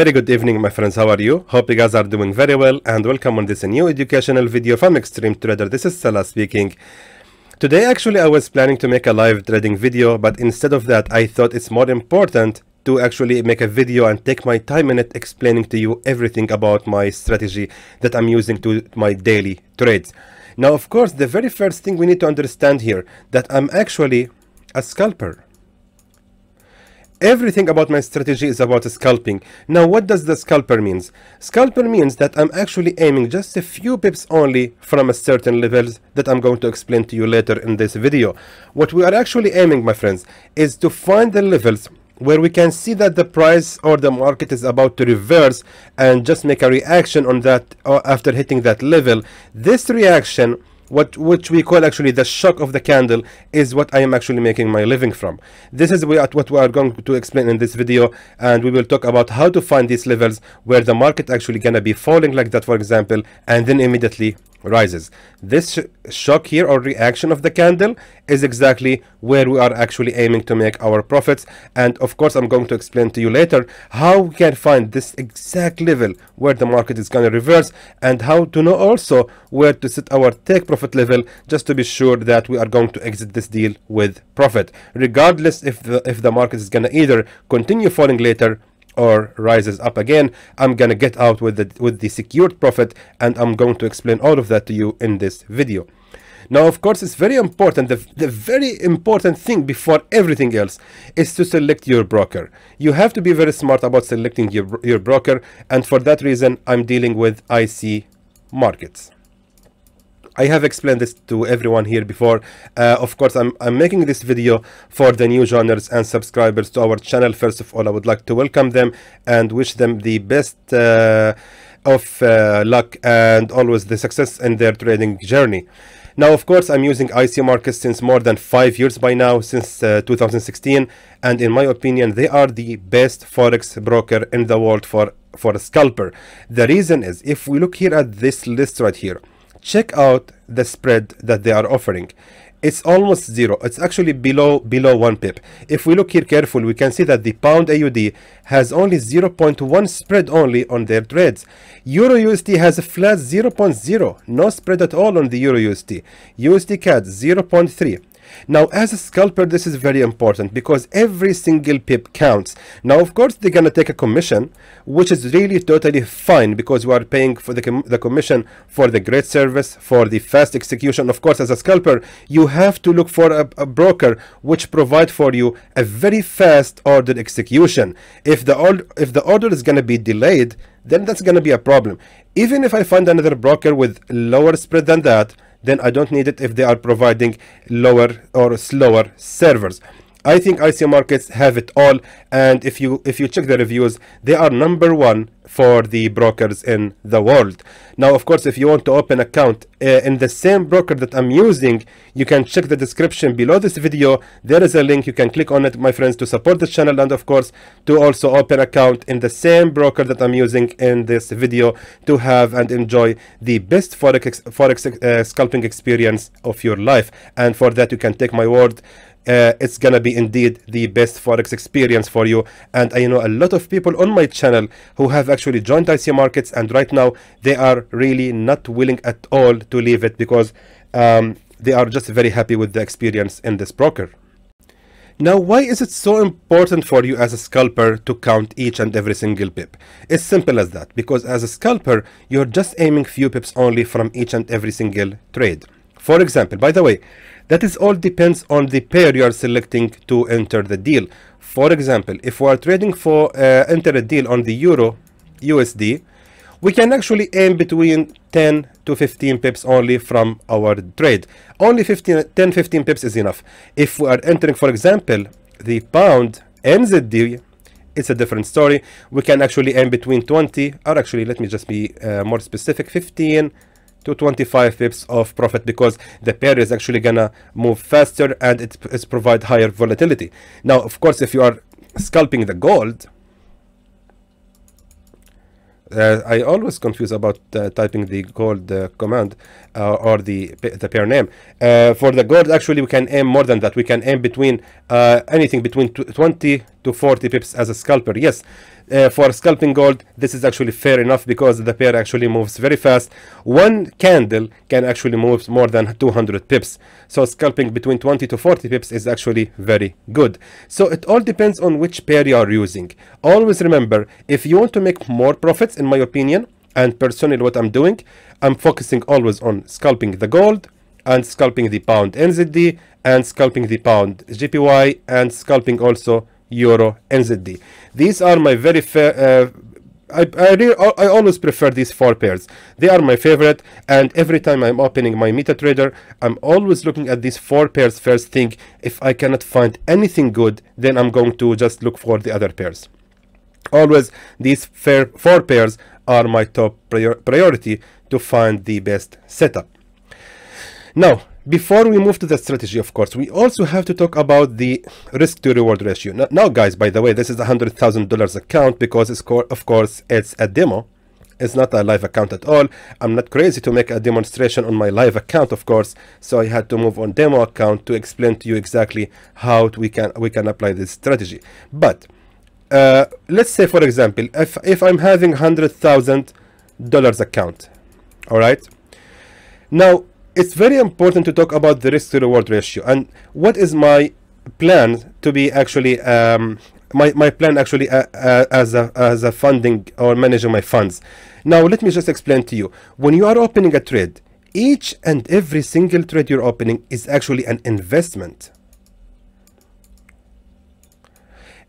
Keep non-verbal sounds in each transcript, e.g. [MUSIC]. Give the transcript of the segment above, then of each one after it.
Very good evening, my friends. How are you? Hope you guys are doing very well and welcome on this new educational video from Xtreme Trader. This is Salah speaking. Today, actually, I was planning to make a live trading video, but instead of that, I thought it's more important to actually make a video and take my time in it explaining to you everything about my strategy that I'm using to my daily trades. Now, of course, the very first thing we need to understand here that I'm actually a scalper. Everything about my strategy is about scalping. Now, what does the scalper means? Scalper means that I'm actually aiming just a few pips only from a certain levels that I'm going to explain to you later in this video. What we are actually aiming, my friends, is to find the levels where we can see that the price or the market is about to reverse and just make a reaction on that uh, after hitting that level. This reaction what which we call actually the shock of the candle is what I am actually making my living from. This is what we are going to explain in this video and we will talk about how to find these levels where the market actually gonna be falling like that for example and then immediately rises. This sh shock here or reaction of the candle is exactly where we are actually aiming to make our profits and of course I'm going to explain to you later how we can find this exact level where the market is going to reverse and how to know also where to set our take profit level just to be sure that we are going to exit this deal with profit regardless if the if the market is going to either continue falling later or rises up again i'm gonna get out with the with the secured profit and i'm going to explain all of that to you in this video. Now of course it's very important the, the very important thing before everything else is to select your broker. You have to be very smart about selecting your, your broker and for that reason i'm dealing with ic markets I have explained this to everyone here before. Uh, of course, I'm, I'm making this video for the new joiners and subscribers to our channel. First of all, I would like to welcome them and wish them the best uh, of uh, luck and always the success in their trading journey. Now, of course, I'm using IC markets since more than five years by now, since uh, 2016. And in my opinion, they are the best Forex broker in the world for, for a scalper. The reason is, if we look here at this list right here, check out the spread that they are offering. It's almost zero. It's actually below below one pip. If we look here carefully we can see that the pound AUD has only 0.1 spread only on their trades. Euro USD has a flat 0.0 no spread at all on the euro USD USD CAD 0.3 now, as a scalper, this is very important because every single pip counts. Now, of course, they're going to take a commission, which is really totally fine because we are paying for the, com the commission for the great service, for the fast execution. Of course, as a scalper, you have to look for a, a broker which provide for you a very fast order execution. If the, if the order is going to be delayed, then that's going to be a problem. Even if I find another broker with lower spread than that, then I don't need it if they are providing lower or slower servers. I think IC markets have it all and if you if you check the reviews they are number one for the brokers in the world. Now of course if you want to open account uh, in the same broker that I'm using you can check the description below this video. There is a link you can click on it my friends to support the channel and of course to also open account in the same broker that I'm using in this video to have and enjoy the best forex forex uh, scalping experience of your life. And for that you can take my word uh, it's gonna be indeed the best forex experience for you and i know a lot of people on my channel who have actually joined ic markets and right now they are really not willing at all to leave it because um, they are just very happy with the experience in this broker now, why is it so important for you as a scalper to count each and every single pip? It's simple as that, because as a scalper, you're just aiming few pips only from each and every single trade. For example, by the way, that is all depends on the pair you are selecting to enter the deal. For example, if we are trading for uh, enter a deal on the Euro USD, we can actually aim between 10 to 15 pips only from our trade. Only 15, 10, 15 pips is enough. If we are entering, for example, the pound NZD, it's a different story. We can actually aim between 20, or actually, let me just be uh, more specific, 15 to 25 pips of profit because the pair is actually gonna move faster and it is provide higher volatility. Now, of course, if you are scalping the gold, uh, I always confuse about uh, typing the gold uh, command uh, or the the pair name. Uh, for the gold, actually, we can aim more than that. We can aim between uh, anything between 20 to 40 pips as a scalper. Yes, uh, for scalping gold, this is actually fair enough because the pair actually moves very fast. One candle can actually move more than 200 pips. So scalping between 20 to 40 pips is actually very good. So it all depends on which pair you are using. Always remember, if you want to make more profits, in my opinion, and personally what I'm doing, I'm focusing always on scalping the gold and scalping the pound NZD and scalping the pound JPY and scalping also Euro NZD. These are my very fair. Uh, I, I, I always prefer these four pairs. They are my favorite, and every time I'm opening my MetaTrader, I'm always looking at these four pairs first thing. If I cannot find anything good, then I'm going to just look for the other pairs. Always, these four pairs are my top prior priority to find the best setup. Now, before we move to the strategy, of course, we also have to talk about the risk to reward ratio. Now, now guys, by the way, this is a $100,000 account because, it's of course, it's a demo. It's not a live account at all. I'm not crazy to make a demonstration on my live account, of course. So I had to move on demo account to explain to you exactly how we can we can apply this strategy. But uh, let's say, for example, if if I'm having hundred thousand dollars account, all right. Now it's very important to talk about the risk to reward ratio. And what is my plan to be actually um, my, my plan actually uh, uh, as a as a funding or managing my funds? Now let me just explain to you. When you are opening a trade each and every single trade you're opening is actually an investment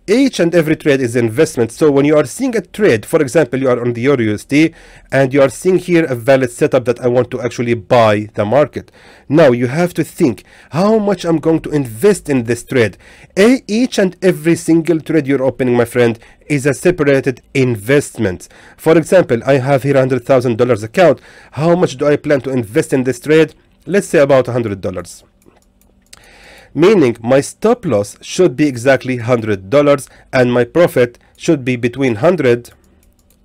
each and every trade is investment. So when you are seeing a trade for example you are on the euro USD and you are seeing here a valid setup that I want to actually buy the market. Now you have to think how much I'm going to invest in this trade? A each and every single trade you're opening my friend is a separated investment. For example I have here hundred thousand dollars account. How much do I plan to invest in this trade? Let's say about a hundred dollars meaning my stop loss should be exactly $100 and my profit should be between 100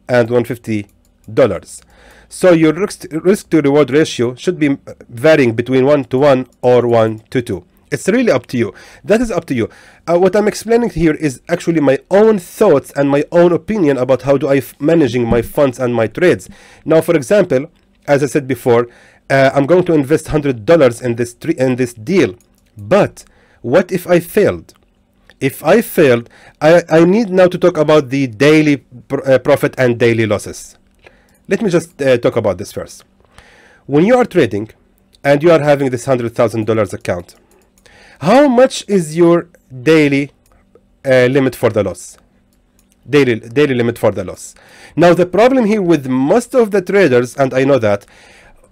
and 150 dollars. So your risk, risk to reward ratio should be varying between 1 to 1 or 1 to 2 it's really up to you. That is up to you. Uh, what i'm explaining here is actually my own thoughts and my own opinion about how do i managing my funds and my trades. Now for example as i said before uh, i'm going to invest $100 in this in this deal but what if I failed? If I failed, I, I need now to talk about the daily pr uh, profit and daily losses. Let me just uh, talk about this first. When you are trading and you are having this $100,000 account, how much is your daily uh, limit for the loss? Daily, daily limit for the loss. Now the problem here with most of the traders, and I know that,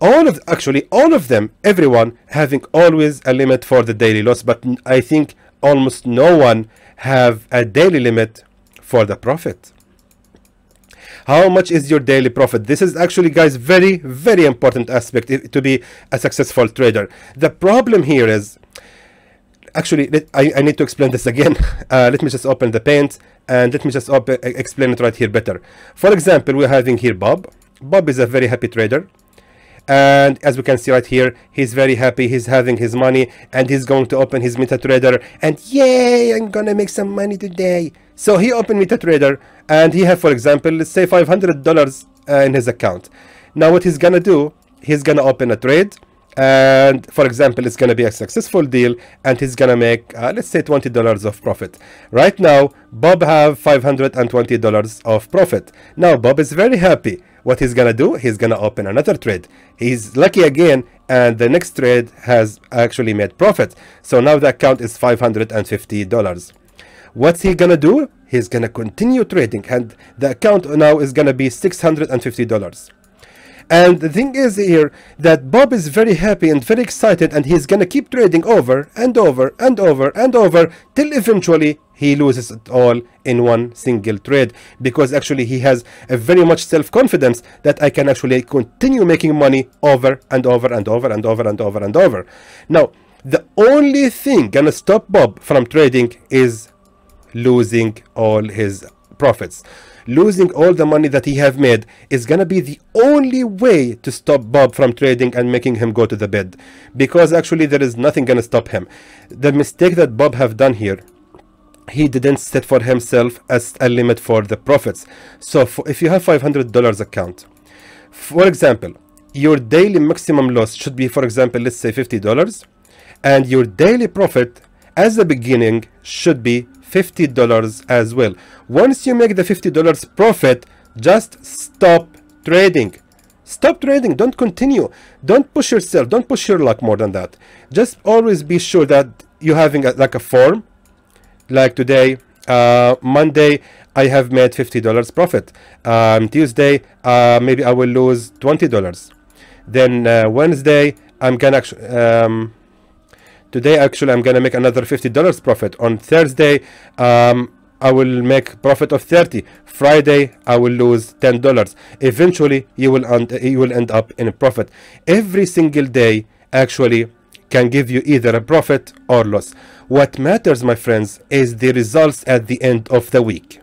all of actually all of them everyone having always a limit for the daily loss but i think almost no one have a daily limit for the profit. How much is your daily profit? This is actually guys very very important aspect to be a successful trader. The problem here is actually I, I need to explain this again. [LAUGHS] Uh, let me just open the paint and let me just open, explain it right here better. For example we're having here bob. Bob is a very happy trader and as we can see right here he's very happy he's having his money and he's going to open his MetaTrader and yay I'm gonna make some money today. So he opened MetaTrader and he have for example let's say $500 uh, in his account. Now what he's gonna do he's gonna open a trade and for example it's going to be a successful deal and he's going to make uh, let's say $20 of profit. Right now Bob have $520 of profit. Now Bob is very happy what he's gonna do he's gonna open another trade. He's lucky again and the next trade has actually made profit. So now the account is 550 dollars. What's he gonna do? He's gonna continue trading and the account now is gonna be 650 dollars and the thing is here that Bob is very happy and very excited and he's gonna keep trading over and over and over and over till eventually he loses it all in one single trade because actually he has a very much self-confidence that I can actually continue making money over and over and over and over and over and over. Now, the only thing gonna stop Bob from trading is losing all his profits losing all the money that he have made is gonna be the only way to stop Bob from trading and making him go to the bed. Because actually there is nothing gonna stop him. The mistake that Bob have done here he didn't set for himself as a limit for the profits. So for, if you have $500 account for example your daily maximum loss should be for example let's say $50 and your daily profit as the beginning should be $50 as well. Once you make the $50 profit just stop trading. Stop trading. Don't continue. Don't push yourself. Don't push your luck more than that. Just always be sure that you're having a, like a form. Like today uh, Monday I have made $50 profit. Um, Tuesday uh, maybe I will lose $20 then uh, Wednesday I'm gonna um, today actually I'm gonna make another $50 profit. On Thursday um, I will make profit of 30 Friday I will lose $10 eventually you will end, you will end up in a profit. Every single day actually can give you either a profit or loss. What matters my friends is the results at the end of the week.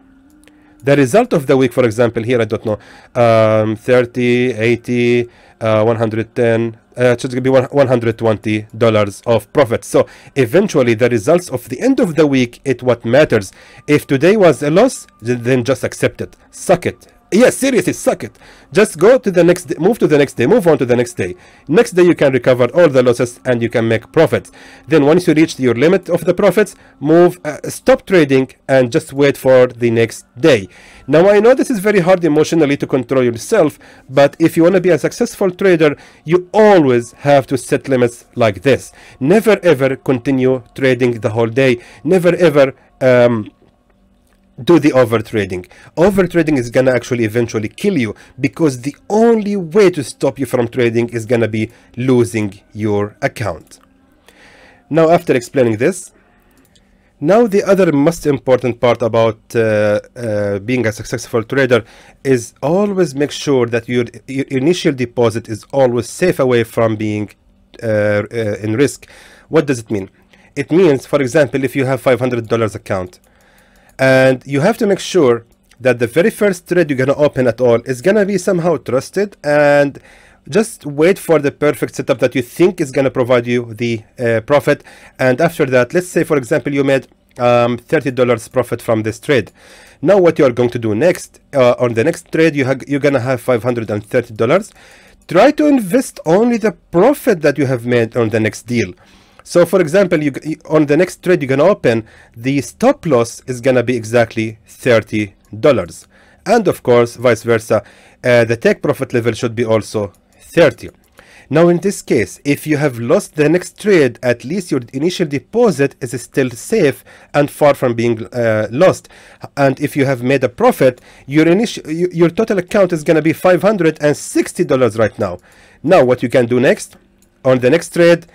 The result of the week for example here I don't know um, 30 80 uh, 110 uh, it should be $120 of profit. So eventually the results of the end of the week it what matters. If today was a loss then just accept it. Suck it. Yes seriously suck it. Just go to the next day, move to the next day move on to the next day. Next day you can recover all the losses and you can make profits. Then once you reach your limit of the profits move uh, stop trading and just wait for the next day now i know this is very hard emotionally to control yourself but if you want to be a successful trader you always have to set limits like this never ever continue trading the whole day never ever um, do the overtrading. Overtrading is gonna actually eventually kill you because the only way to stop you from trading is gonna be losing your account. Now after explaining this, now the other most important part about uh, uh, being a successful trader is always make sure that your, your initial deposit is always safe away from being uh, uh in risk. What does it mean? It means, for example, if you have $500 account, and you have to make sure that the very first trade you're gonna open at all is gonna be somehow trusted and just wait for the perfect setup that you think is gonna provide you the uh, profit. And after that let's say for example you made um, $30 profit from this trade. Now what you are going to do next uh, on the next trade you you're gonna have $530 try to invest only the profit that you have made on the next deal. So for example, you, on the next trade you're gonna open, the stop loss is gonna be exactly $30. And of course, vice versa, uh, the take profit level should be also 30. Now in this case, if you have lost the next trade, at least your initial deposit is still safe and far from being uh, lost. And if you have made a profit, your initial your total account is going to be $560 right now. Now what you can do next, on the next trade,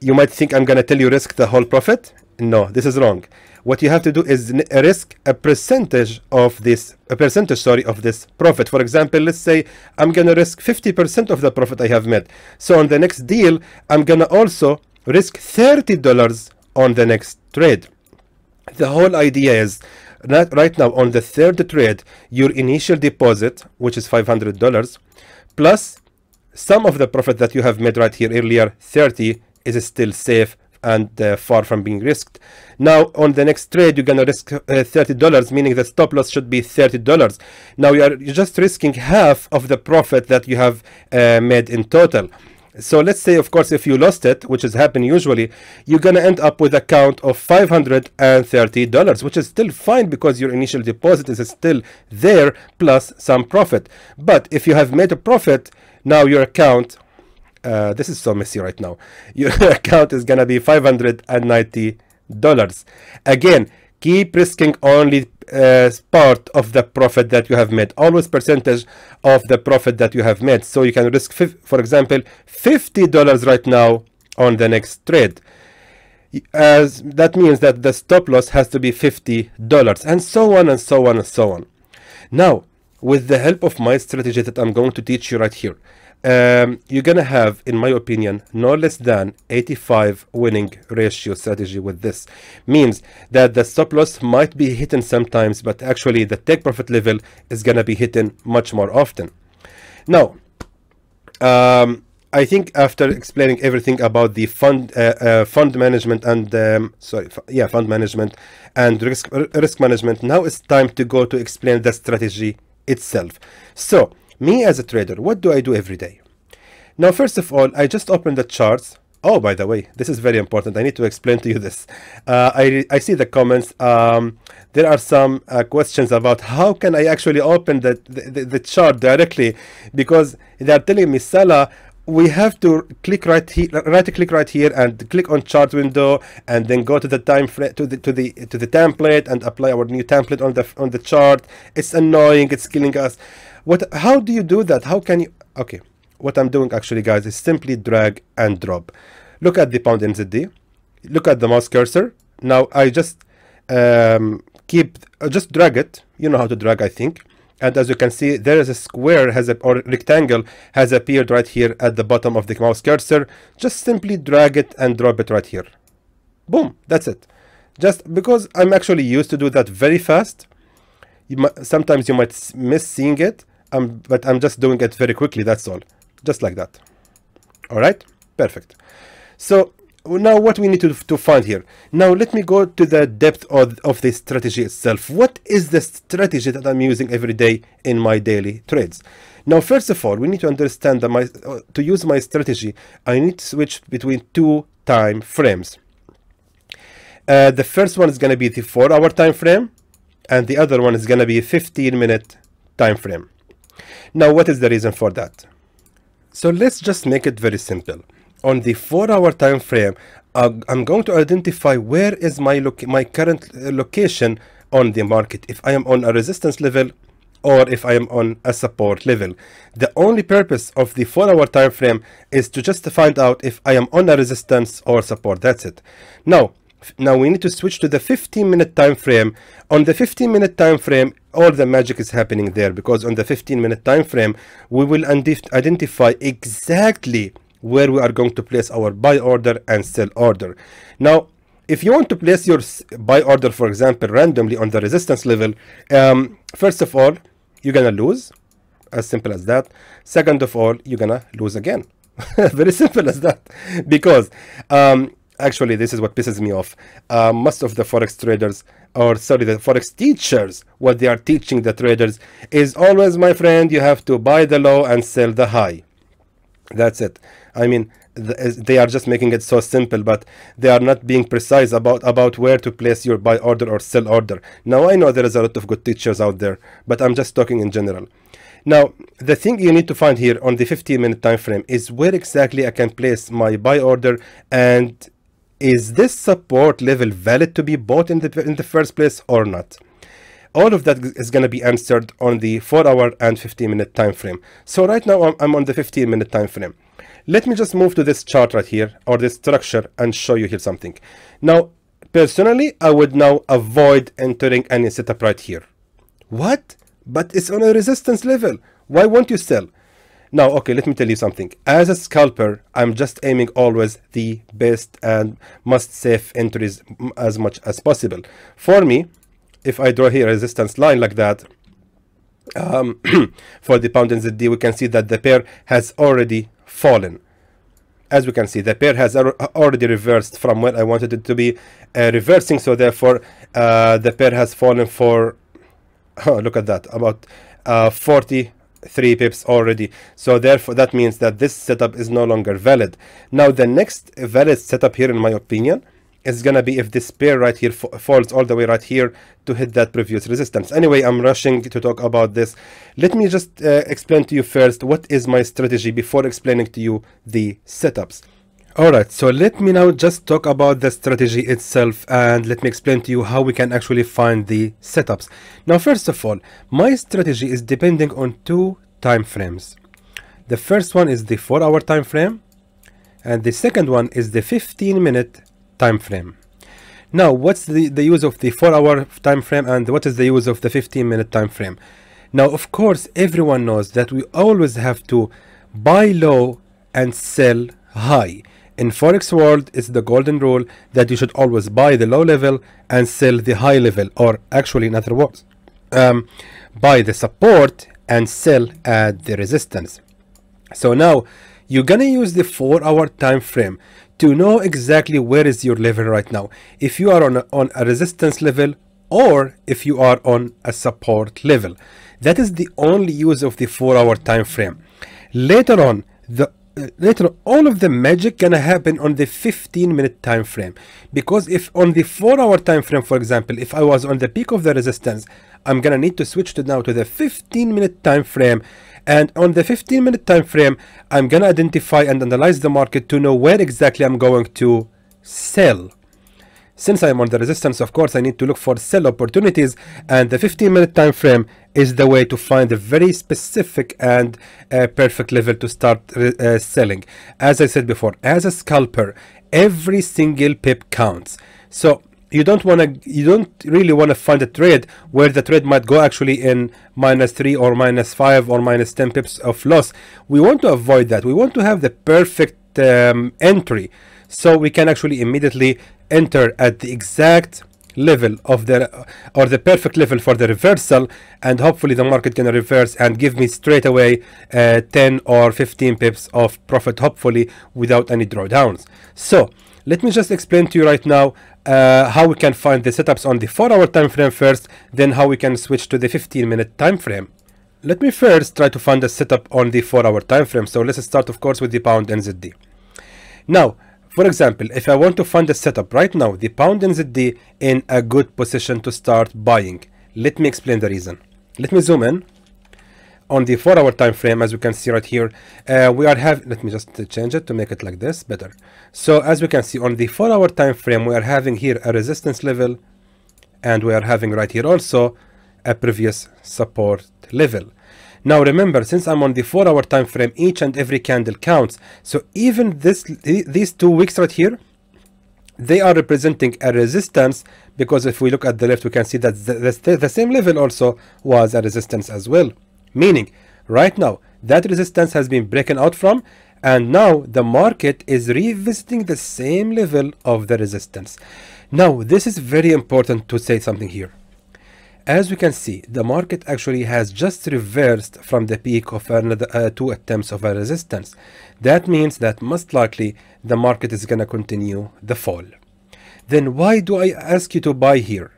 you might think I'm going to tell you risk the whole profit. No, this is wrong. What you have to do is risk a percentage of this, a percentage, sorry, of this profit. For example, let's say I'm to risk 50% of the profit I have made. So on the next deal, I'm to also risk $30 on the next trade. The whole idea is that right now on the third trade, your initial deposit, which is $500, plus some of the profit that you have made right here earlier, 30 is still safe and uh, far from being risked. Now on the next trade, you're gonna risk uh, $30, meaning the stop loss should be $30. Now you are just risking half of the profit that you have uh, made in total. So let's say, of course, if you lost it, which is happening usually, you're gonna end up with a count of $530, which is still fine because your initial deposit is still there plus some profit. But if you have made a profit, now your account uh, this is so messy right now. [LAUGHS] Your account is gonna be $590. Again, keep risking only uh, part of the profit that you have made. Always percentage of the profit that you have made. So you can risk, for example, $50 right now on the next trade. As that means that the stop loss has to be $50 and so on and so on and so on. Now, with the help of my strategy that I'm going to teach you right here, um, you're gonna have, in my opinion, no less than 85 winning ratio strategy with this. Means that the stop loss might be hidden sometimes, but actually the take profit level is gonna be hidden much more often. Now, um, I think after explaining everything about the fund uh, uh, fund management and um, sorry, yeah, fund management and risk risk management, now it's time to go to explain the strategy itself. So, me as a trader, what do I do every day? Now, first of all, I just open the charts. Oh, by the way, this is very important. I need to explain to you this. Uh, I, I see the comments. Um, there are some uh, questions about how can I actually open the, the, the chart directly because they are telling me, Salah, we have to click right here right click right here and click on chart window and then go to the time frame to the to the to the template and apply our new template on the on the chart it's annoying it's killing us what how do you do that? How can you okay. What i'm doing actually guys is simply drag and drop. Look at the pound nzd look at the mouse cursor. Now i just um, keep uh, just drag it. You know how to drag i think. And as you can see there is a square has a or rectangle has appeared right here at the bottom of the mouse cursor. Just simply drag it and drop it right here. Boom that's it. Just because I'm actually used to do that very fast you sometimes you might miss seeing it um, but I'm just doing it very quickly that's all. Just like that. All right? Perfect. So now what we need to, to find here? Now let me go to the depth of, of the strategy itself. What is the strategy that i'm using every day in my daily trades? Now first of all we need to understand that my uh, to use my strategy i need to switch between two time frames. Uh, the first one is going to be the four hour time frame and the other one is going to be a 15 minute time frame now what is the reason for that? So let's just make it very simple. On the four hour time frame uh, I'm going to identify where is my my current uh, location on the market. If I am on a resistance level or if I am on a support level. The only purpose of the four hour time frame is to just find out if I am on a resistance or support. That's it. Now now we need to switch to the 15 minute time frame on the 15 minute time frame all the magic is happening there because on the 15 minute time frame we will identify exactly where we are going to place our buy order and sell order. Now, if you want to place your buy order, for example, randomly on the resistance level, um, first of all, you're to lose. As simple as that. Second of all, you're to lose again. [LAUGHS] Very simple as that. Because um, actually, this is what pisses me off. Uh, most of the Forex traders, or sorry, the Forex teachers, what they are teaching the traders is always, my friend, you have to buy the low and sell the high. That's it. I mean, they are just making it so simple, but they are not being precise about, about where to place your buy order or sell order. Now, I know there is a lot of good teachers out there, but I'm just talking in general. Now, the thing you need to find here on the 15 minute time frame is where exactly I can place my buy order and is this support level valid to be bought in the, in the first place or not? all of that is going to be answered on the 4 hour and 15 minute time frame. So right now I'm, I'm on the 15 minute time frame. Let me just move to this chart right here or this structure and show you here something. Now, personally, I would now avoid entering any setup right here. What? But it's on a resistance level. Why won't you sell? Now, okay, let me tell you something. As a scalper, I'm just aiming always the best and must safe entries as much as possible. For me, if I draw here a resistance line like that, um, [CLEARS THROAT] for the pound NZD, we can see that the pair has already fallen. As we can see, the pair has already reversed from where I wanted it to be uh, reversing. So therefore, uh, the pair has fallen for, oh, [LAUGHS] look at that, about uh, 43 pips already. So therefore, that means that this setup is no longer valid. Now, the next valid setup here, in my opinion, is gonna be if this pair right here falls all the way right here to hit that previous resistance anyway i'm rushing to talk about this let me just uh, explain to you first what is my strategy before explaining to you the setups Alright, so let me now just talk about the strategy itself and let me explain to you how we can actually find the setups. Now first of all, my strategy is depending on two time frames. The first one is the 4 hour time frame and the second one is the 15 minute time frame. Now, what's the, the use of the 4 hour time frame and what is the use of the 15 minute time frame? Now, of course, everyone knows that we always have to buy low and sell high. In Forex world, it's the golden rule that you should always buy the low level and sell the high level, or actually, in other words, um, buy the support and sell at the resistance. So now you're gonna use the four hour time frame to know exactly where is your level right now. If you are on a, on a resistance level or if you are on a support level. That is the only use of the four hour time frame. Later on the uh, later all of the magic gonna happen on the 15 minute time frame because if on the four hour time frame for example if i was on the peak of the resistance i'm gonna need to switch to now to the 15 minute time frame and on the 15 minute time frame i'm gonna identify and analyze the market to know where exactly i'm going to sell. Since I'm on the resistance, of course, I need to look for sell opportunities. And the 15 minute time frame is the way to find a very specific and uh, perfect level to start uh, selling. As I said before, as a scalper, every single pip counts. So you don't want to you don't really want to find a trade where the trade might go actually in minus 3 or minus 5 or minus 10 pips of loss we want to avoid that we want to have the perfect um, entry so we can actually immediately enter at the exact level of the or the perfect level for the reversal and hopefully the market gonna reverse and give me straight away uh, 10 or 15 pips of profit hopefully without any drawdowns. So let me just explain to you right now uh, how we can find the setups on the 4 hour time frame first then how we can switch to the 15 minute time frame. Let me first try to find a setup on the 4 hour time frame. So let's start of course with the pound NZD now for example, if I want to find a setup right now, the pound and NZD in a good position to start buying. Let me explain the reason. Let me zoom in on the four hour time frame as we can see right here uh, we are having let me just change it to make it like this better so as we can see on the four hour time frame we are having here a resistance level and we are having right here also a previous support level now remember, since I'm on the 4 hour time frame, each and every candle counts. So even this these two wicks right here, they are representing a resistance because if we look at the left, we can see that the, the, the same level also was a resistance as well. Meaning, right now, that resistance has been broken out from and now the market is revisiting the same level of the resistance. Now, this is very important to say something here as we can see, the market actually has just reversed from the peak of another uh, two attempts of a resistance. That means that most likely the market is going to continue the fall. Then why do I ask you to buy here?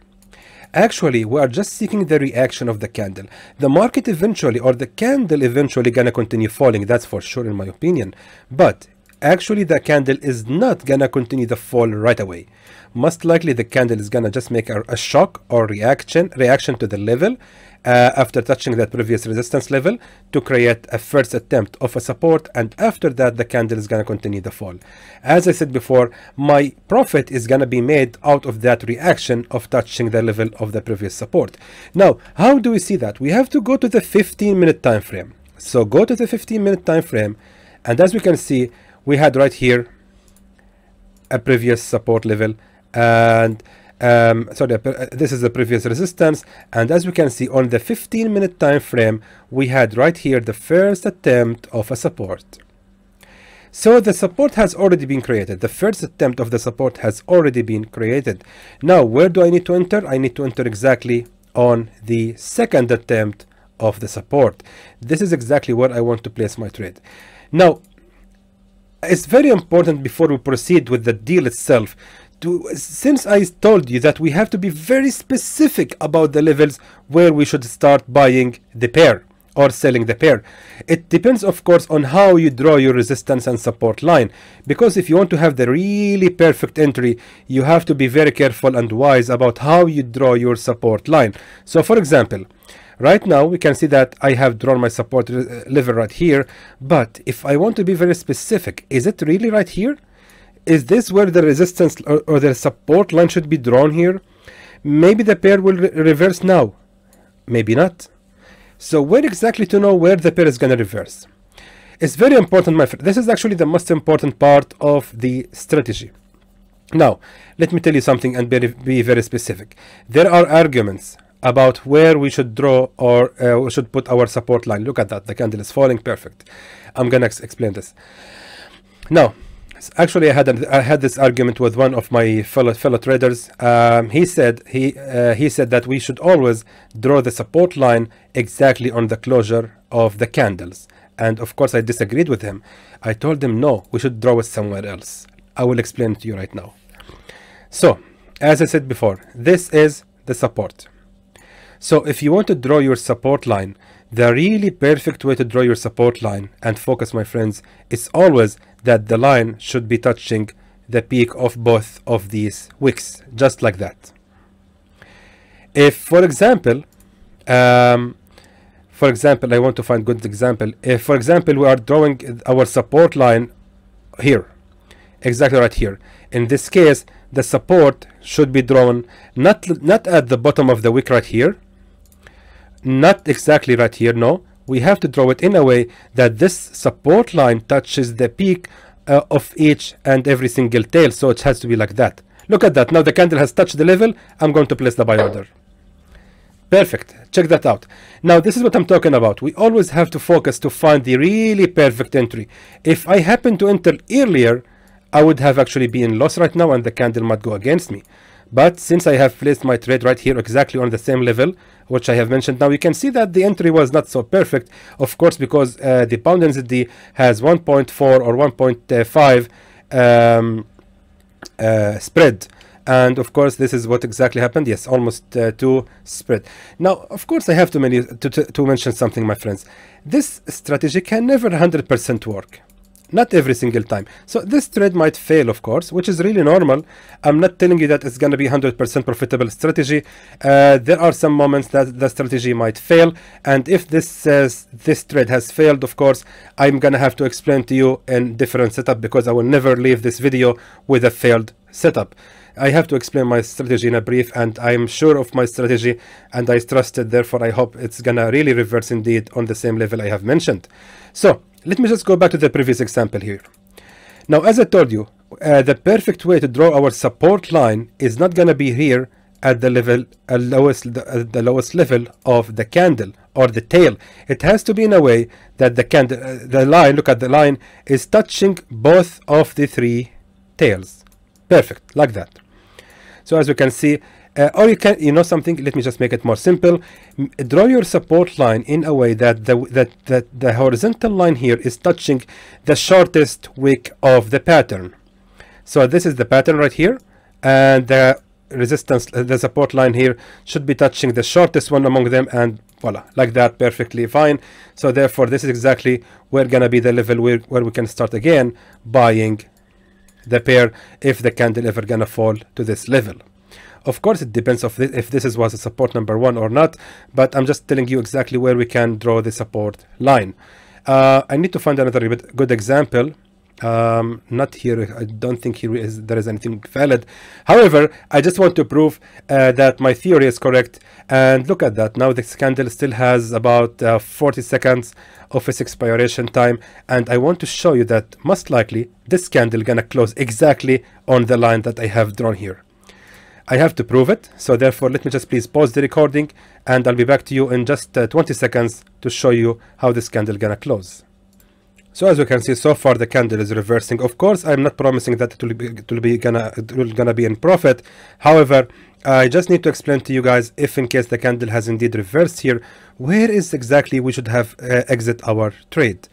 Actually, we are just seeking the reaction of the candle. The market eventually, or the candle eventually gonna continue falling, that's for sure in my opinion. But actually the candle is not gonna continue the fall right away most likely the candle is gonna just make a, a shock or reaction reaction to the level uh, after touching that previous resistance level to create a first attempt of a support and after that the candle is gonna continue the fall. As i said before my profit is gonna be made out of that reaction of touching the level of the previous support. Now how do we see that? We have to go to the 15 minute time frame so go to the 15 minute time frame and as we can see we had right here a previous support level and um, sorry uh, this is the previous resistance. And as we can see on the 15 minute time frame we had right here the first attempt of a support. So the support has already been created. The first attempt of the support has already been created. Now where do I need to enter? I need to enter exactly on the second attempt of the support. This is exactly where I want to place my trade. Now it's very important before we proceed with the deal itself to, since I told you that we have to be very specific about the levels where we should start buying the pair or selling the pair. It depends of course on how you draw your resistance and support line because if you want to have the really perfect entry you have to be very careful and wise about how you draw your support line. So for example Right now, we can see that I have drawn my support uh, level right here, but if I want to be very specific, is it really right here? Is this where the resistance or, or the support line should be drawn here? Maybe the pair will re reverse now, maybe not. So where exactly to know where the pair is going to reverse? It's very important, my friend. This is actually the most important part of the strategy. Now, let me tell you something and be, be very specific. There are arguments about where we should draw or uh, we should put our support line. Look at that, the candle is falling perfect. I'm gonna explain this. Now, actually, I had a, I had this argument with one of my fellow fellow traders. Um, he said he uh, he said that we should always draw the support line exactly on the closure of the candles and of course I disagreed with him. I told him no, we should draw it somewhere else. I will explain to you right now. So, as I said before, this is the support. So if you want to draw your support line, the really perfect way to draw your support line and focus my friends is always that the line should be touching the peak of both of these wicks, just like that. If, for example, um, for example, I want to find good example. If, for example, we are drawing our support line here, exactly right here. In this case, the support should be drawn not not at the bottom of the wick right here, not exactly right here. No, we have to draw it in a way that this support line touches the peak uh, of each and every single tail. So it has to be like that. Look at that. Now the candle has touched the level. I'm going to place the buy order. Perfect. Check that out. Now, this is what I'm talking about. We always have to focus to find the really perfect entry. If I happen to enter earlier, I would have actually been lost right now and the candle might go against me. But since I have placed my trade right here exactly on the same level, which I have mentioned now, you can see that the entry was not so perfect, of course, because uh, the pound NZD has 1.4 or 1.5 um, uh, spread. And of course this is what exactly happened. Yes almost uh, two spread. Now of course i have to, many, to, to, to mention something my friends. This strategy can never 100% work not every single time. So this trade might fail of course which is really normal. I'm not telling you that it's going to be 100% profitable strategy. Uh, there are some moments that the strategy might fail and if this says this trade has failed of course i'm going to have to explain to you in different setup because i will never leave this video with a failed setup. I have to explain my strategy in a brief and I'm sure of my strategy and I trust it. Therefore I hope it's gonna really reverse indeed on the same level I have mentioned. So let me just go back to the previous example here. Now as I told you uh, the perfect way to draw our support line is not gonna be here at the level uh, lowest the, uh, the, lowest level of the candle or the tail. It has to be in a way that the candle uh, the line look at the line is touching both of the three tails. Perfect like that. So as you can see, uh, or you can, you know something, let me just make it more simple. M draw your support line in a way that the, that, that the horizontal line here is touching the shortest wick of the pattern. So this is the pattern right here, and the resistance, uh, the support line here should be touching the shortest one among them, and voila, like that, perfectly fine. So therefore, this is exactly where gonna be the level where, where we can start again buying the pair if the candle ever gonna fall to this level. Of course, it depends of this, if this is was a support number one or not, but I'm just telling you exactly where we can draw the support line. Uh, I need to find another good example. Um, not here. I don't think here is there is anything valid. However, I just want to prove uh, that my theory is correct. And look at that. Now this candle still has about uh, 40 seconds of its expiration time and I want to show you that most likely this candle gonna close exactly on the line that I have drawn here. I have to prove it so therefore let me just please pause the recording and I'll be back to you in just uh, 20 seconds to show you how this candle gonna close. So as you can see, so far the candle is reversing. Of course, I'm not promising that it will be, it will be gonna it will gonna be in profit. However, I just need to explain to you guys if in case the candle has indeed reversed here, where is exactly we should have uh, exit our trade.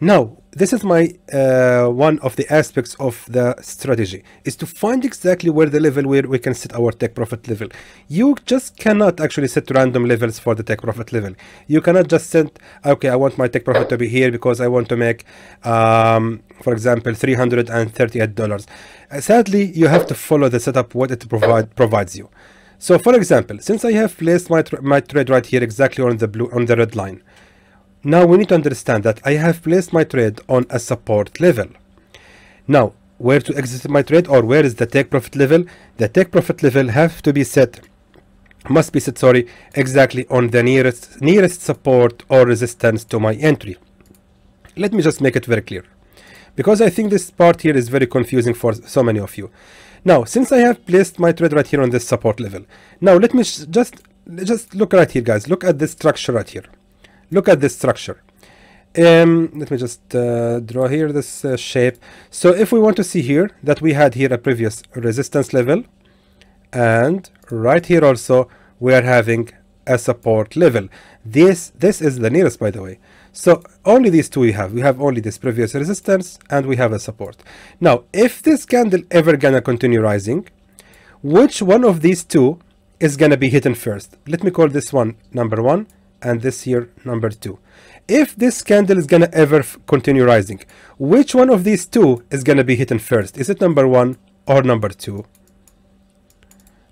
Now, this is my uh, one of the aspects of the strategy is to find exactly where the level where we can set our take profit level. You just cannot actually set random levels for the take profit level. You cannot just set okay i want my take profit to be here because i want to make um, for example 338 dollars. Uh, sadly you have to follow the setup what it provide provides you. So for example since i have placed my, my trade right here exactly on the blue on the red line now we need to understand that I have placed my trade on a support level. Now, where to exit my trade or where is the take profit level? The take profit level have to be set, must be set, sorry, exactly on the nearest, nearest support or resistance to my entry. Let me just make it very clear. Because I think this part here is very confusing for so many of you. Now, since I have placed my trade right here on this support level, now let me just just look right here, guys. Look at this structure right here look at this structure um, let me just uh, draw here this uh, shape so if we want to see here that we had here a previous resistance level and right here also we are having a support level this this is the nearest by the way So only these two we have. We have only this previous resistance and we have a support. Now, if this candle ever gonna continue rising, which one of these two is gonna be hidden first? Let me call this one number one and this here number two. If this candle is gonna ever continue rising, which one of these two is gonna be hidden first? Is it number one or number two?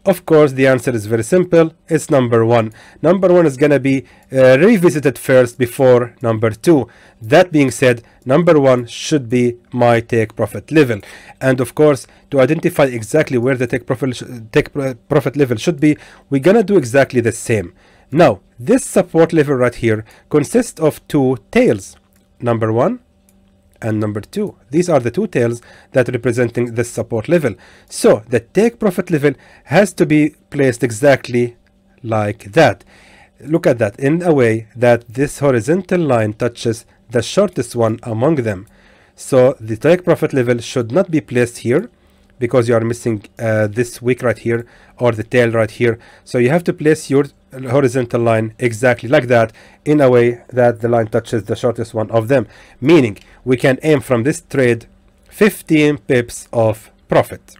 Of course, the answer is very simple. It's number one. Number one is to be uh, revisited first before number two. That being said, number one should be my take profit level. And of course, to identify exactly where the take profit, take profit level should be, we're to do exactly the same. Now, this support level right here consists of two tails. Number one and number two. These are the two tails that representing the support level. So the take profit level has to be placed exactly like that. Look at that in a way that this horizontal line touches the shortest one among them. So the take profit level should not be placed here because you are missing uh, this wick right here or the tail right here. So you have to place your horizontal line exactly like that in a way that the line touches the shortest one of them. Meaning we can aim from this trade 15 pips of profit.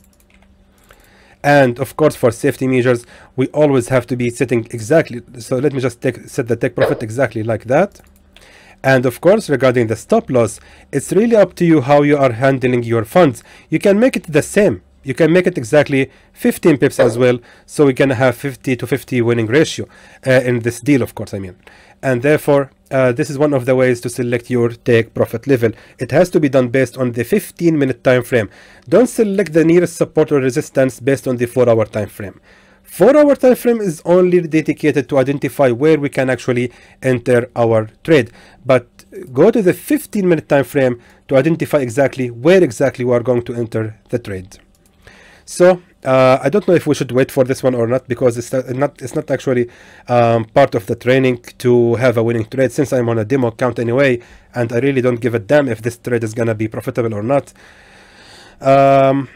And of course for safety measures we always have to be setting exactly so let me just take set the take profit exactly like that and of course regarding the stop loss it's really up to you how you are handling your funds. You can make it the same. You can make it exactly 15 pips as well so we can have 50 to 50 winning ratio uh, in this deal of course I mean. And therefore uh, this is one of the ways to select your take profit level. It has to be done based on the 15 minute time frame. Don't select the nearest support or resistance based on the 4 hour time frame 4 hour time frame is only dedicated to identify where we can actually enter our trade but go to the 15 minute time frame to identify exactly where exactly we are going to enter the trade so uh, I don't know if we should wait for this one or not because it's not it's not actually um, part of the training to have a winning trade since I'm on a demo account anyway and I really don't give a damn if this trade is gonna be profitable or not. Um,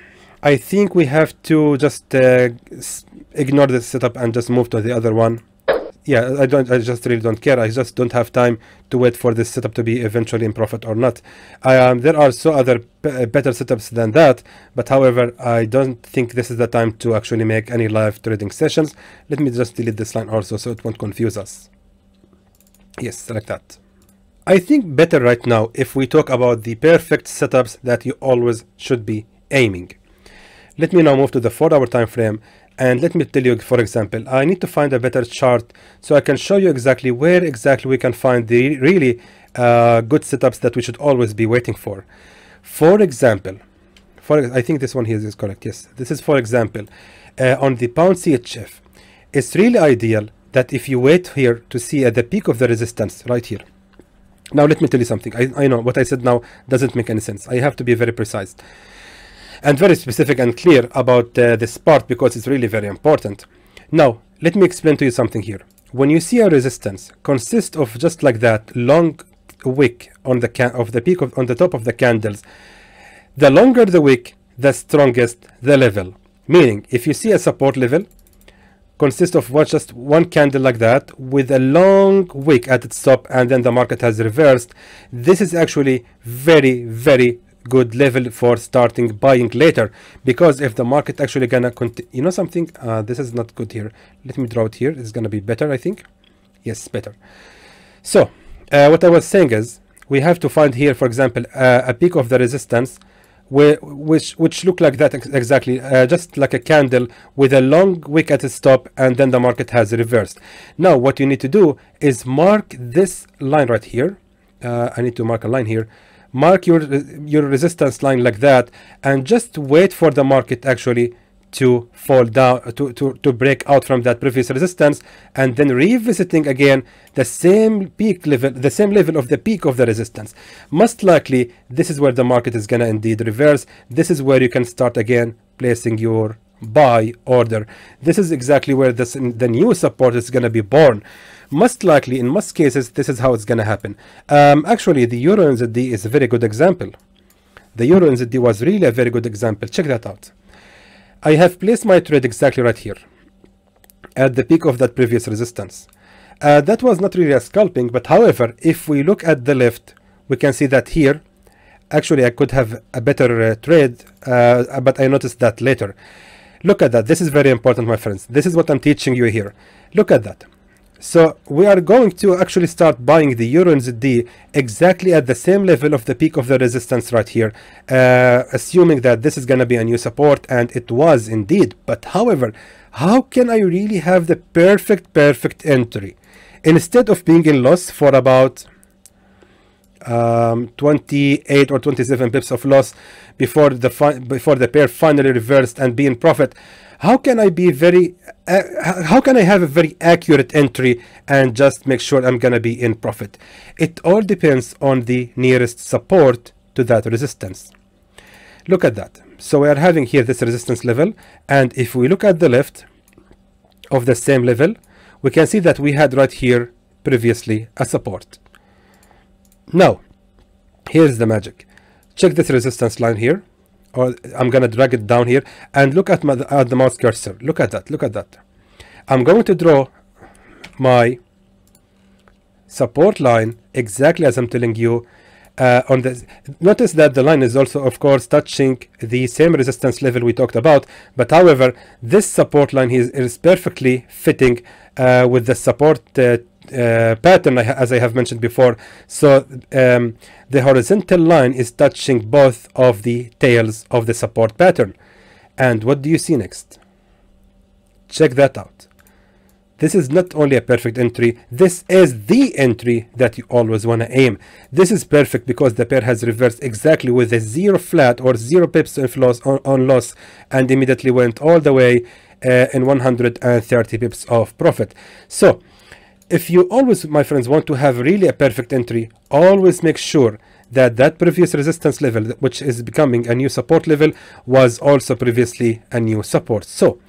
I think we have to just uh, ignore this setup and just move to the other one yeah, I don't. I just really don't care. I just don't have time to wait for this setup to be eventually in profit or not. Um, there are so other better setups than that, but however, I don't think this is the time to actually make any live trading sessions. Let me just delete this line also so it won't confuse us. Yes, like that. I think better right now if we talk about the perfect setups that you always should be aiming. Let me now move to the 4 hour time frame and let me tell you, for example, I need to find a better chart so I can show you exactly where exactly we can find the really uh, good setups that we should always be waiting for. For example, for I think this one here is correct. Yes, this is for example uh, on the pound CHF. It's really ideal that if you wait here to see at the peak of the resistance right here. Now let me tell you something. I, I know what I said now doesn't make any sense. I have to be very precise and very specific and clear about uh, this part because it's really very important. Now, let me explain to you something here. When you see a resistance consist of just like that long wick on the can of the peak of on the top of the candles, the longer the wick, the strongest the level. Meaning, if you see a support level, consists of what just one candle like that with a long wick at its top and then the market has reversed this is actually very very good level for starting buying later. Because if the market actually gonna continue you know something? Uh, this is not good here. Let me draw it here. It's gonna be better I think. Yes better. So uh, what I was saying is we have to find here for example uh, a peak of the resistance which which look like that ex exactly uh, just like a candle with a long wick at its top and then the market has reversed. Now what you need to do is mark this line right here. Uh, I need to mark a line here mark your your resistance line like that and just wait for the market actually to fall down to, to, to break out from that previous resistance and then revisiting again the same peak level the same level of the peak of the resistance. Most likely this is where the market is gonna indeed reverse. This is where you can start again placing your buy order. This is exactly where this the new support is gonna be born most likely in most cases this is how it's going to happen um, actually the euro NZD is a very good example the euro NZD was really a very good example check that out I have placed my trade exactly right here at the peak of that previous resistance Uh, that was not really a scalping, but however, if we look at the left, we can see that here, actually I could have a better uh, trade, uh, but I noticed that later. Look at that. This is very important, my friends. This is what I'm teaching you here. Look at that. So we are going to actually start buying the Euro NZD exactly at the same level of the peak of the resistance right here, uh, assuming that this is going to be a new support, and it was indeed. But however, how can I really have the perfect, perfect entry? Instead of being in loss for about um, 28 or 27 pips of loss before the before the pair finally reversed and be in profit, how can I be very, uh, how can I have a very accurate entry and just make sure I'm going to be in profit? It all depends on the nearest support to that resistance. Look at that. So we are having here this resistance level. And if we look at the left of the same level, we can see that we had right here previously a support. Now, here's the magic. Check this resistance line here or I'm gonna drag it down here. And look at, my, at the mouse cursor. Look at that look at that. I'm going to draw my support line exactly as I'm telling you uh, on the notice that the line is also of course touching the same resistance level we talked about. But however this support line is, is perfectly fitting uh, with the support uh, uh, pattern as I have mentioned before. So um, the horizontal line is touching both of the tails of the support pattern. And what do you see next? Check that out. This is not only a perfect entry this is the entry that you always want to aim. This is perfect because the pair has reversed exactly with a zero flat or zero pips of loss on, on loss and immediately went all the way uh, in 130 pips of profit. So if you always, my friends, want to have really a perfect entry, always make sure that that previous resistance level, which is becoming a new support level, was also previously a new support. So,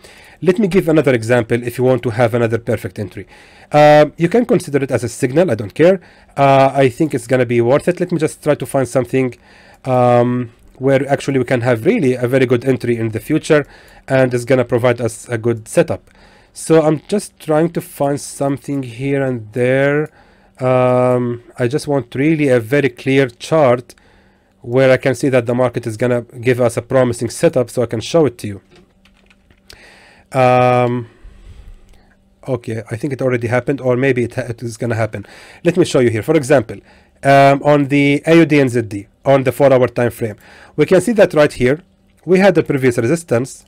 let me give another example if you want to have another perfect entry. Uh, you can consider it as a signal, I don't care. Uh, I think it's going to be worth it. Let me just try to find something um, where actually we can have really a very good entry in the future and it's going to provide us a good setup. So I'm just trying to find something here and there. Um, I just want really a very clear chart where I can see that the market is gonna give us a promising setup so I can show it to you. Um, okay, I think it already happened or maybe it, it is gonna happen. Let me show you here. For example, um, on the AUD NZD on the 4 hour time frame, we can see that right here, we had the previous resistance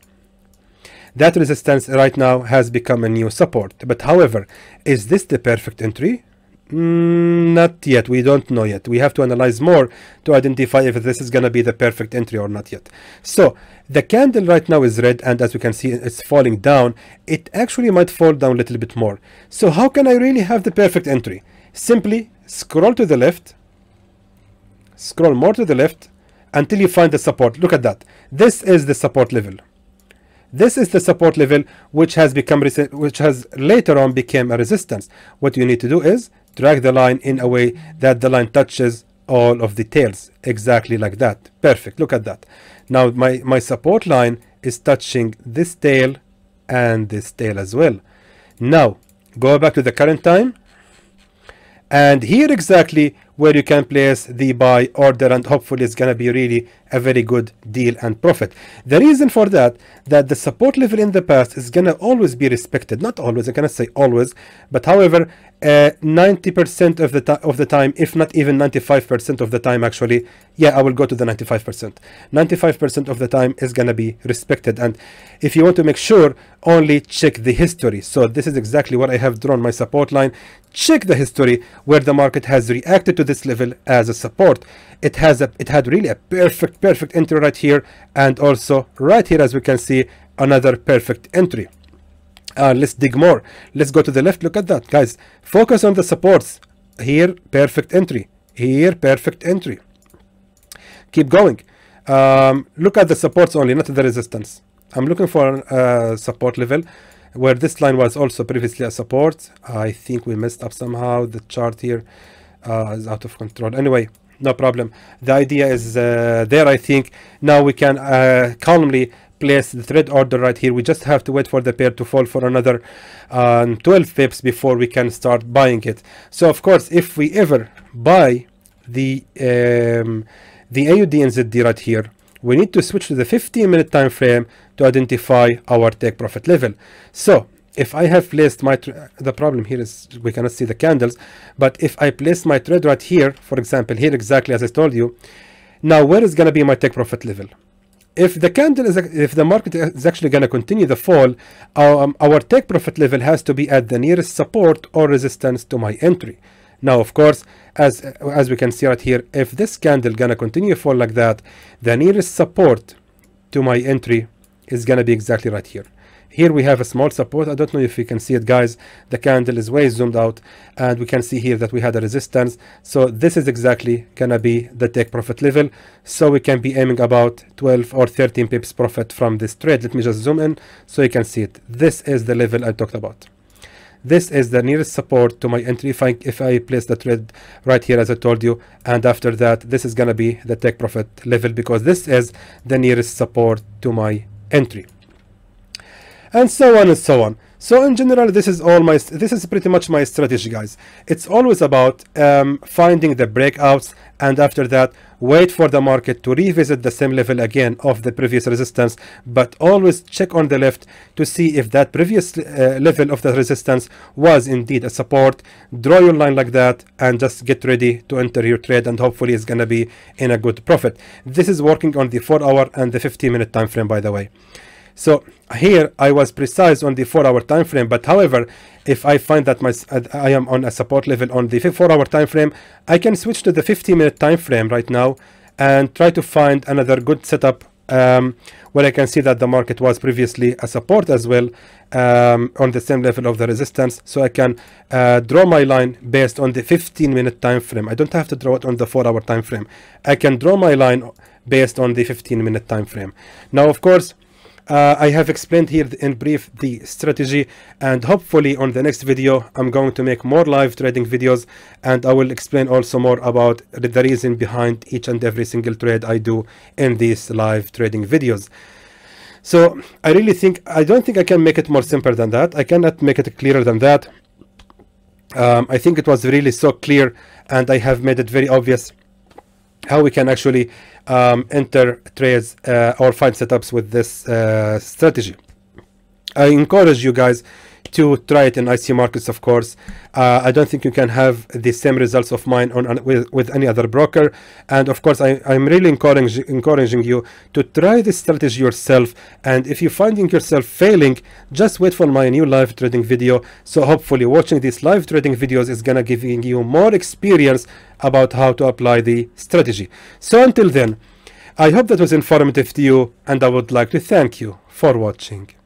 that resistance right now has become a new support. But however, is this the perfect entry? Mm, not yet. We don't know yet. We have to analyze more to identify if this is going to be the perfect entry or not yet. So the candle right now is red and as you can see it's falling down. It actually might fall down a little bit more. So how can I really have the perfect entry? Simply scroll to the left, scroll more to the left until you find the support. Look at that. This is the support level. This is the support level which has become recent which has later on became a resistance. What you need to do is drag the line in a way that the line touches all of the tails exactly like that. Perfect. Look at that. Now my my support line is touching this tail and this tail as well. Now go back to the current time and here exactly where you can place the buy order and hopefully it's going to be really a very good deal and profit. The reason for that, that the support level in the past is going to always be respected. Not always, I cannot say always, but however, 90% uh, of the of the time, if not even 95% of the time, actually, yeah, I will go to the 95%. 95% of the time is gonna be respected, and if you want to make sure, only check the history. So this is exactly what I have drawn my support line. Check the history where the market has reacted to this level as a support. It has a it had really a perfect perfect entry right here, and also right here, as we can see, another perfect entry. Uh, let's dig more. Let's go to the left. Look at that, guys. Focus on the supports. Here, perfect entry. Here, perfect entry. Keep going. Um, look at the supports only, not the resistance. I'm looking for a support level where this line was also previously a support. I think we messed up somehow. The chart here uh, is out of control. Anyway, no problem. The idea is uh, there, I think. Now we can uh, calmly place the trade order right here we just have to wait for the pair to fall for another um, 12 pips before we can start buying it so of course if we ever buy the um, the AUD NZD right here we need to switch to the 15 minute time frame to identify our take profit level. So if I have placed my the problem here is we cannot see the candles but if I place my trade right here for example here exactly as I told you now where is going to be my take profit level? If the candle is if the market is actually going to continue the fall um, our take profit level has to be at the nearest support or resistance to my entry now of course as as we can see right here if this candle gonna continue fall like that the nearest support to my entry is gonna be exactly right here. Here we have a small support. I don't know if you can see it guys. The candle is way zoomed out and we can see here that we had a resistance. So this is exactly gonna be the take profit level. So we can be aiming about 12 or 13 pips profit from this trade. Let me just zoom in so you can see it. This is the level i talked about this is the nearest support to my entry if I, if I place the trade right here as I told you. And after that this is gonna be the take profit level because this is the nearest support to my entry. And so on and so on. So in general this is all my this is pretty much my strategy guys. It's always about um, finding the breakouts and after that wait for the market to revisit the same level again of the previous resistance but always check on the left to see if that previous uh, level of the resistance was indeed a support. Draw your line like that and just get ready to enter your trade and hopefully it's gonna be in a good profit. This is working on the 4 hour and the 15 minute time frame by the way so here I was precise on the 4 hour time frame but however if I find that my I am on a support level on the 4 hour time frame I can switch to the 15 minute time frame right now and try to find another good setup um, where I can see that the market was previously a support as well um, on the same level of the resistance. So I can uh, draw my line based on the 15 minute time frame I don't have to draw it on the 4 hour time frame I can draw my line based on the 15 minute time frame now of course uh, I have explained here in brief the strategy and hopefully on the next video I'm going to make more live trading videos and I will explain also more about the reason behind each and every single trade I do in these live trading videos. So I really think I don't think I can make it more simple than that. I cannot make it clearer than that. Um, I think it was really so clear and I have made it very obvious how we can actually um, enter trades uh, or find setups with this uh, strategy. I encourage you guys to try it in IC Markets, of course. Uh, I don't think you can have the same results of mine on, on with, with any other broker. And of course, I, I'm really encouraging, encouraging you to try this strategy yourself. And if you're finding yourself failing, just wait for my new live trading video. So hopefully watching these live trading videos is gonna giving you more experience about how to apply the strategy. So until then, I hope that was informative to you and I would like to thank you for watching.